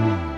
mm you.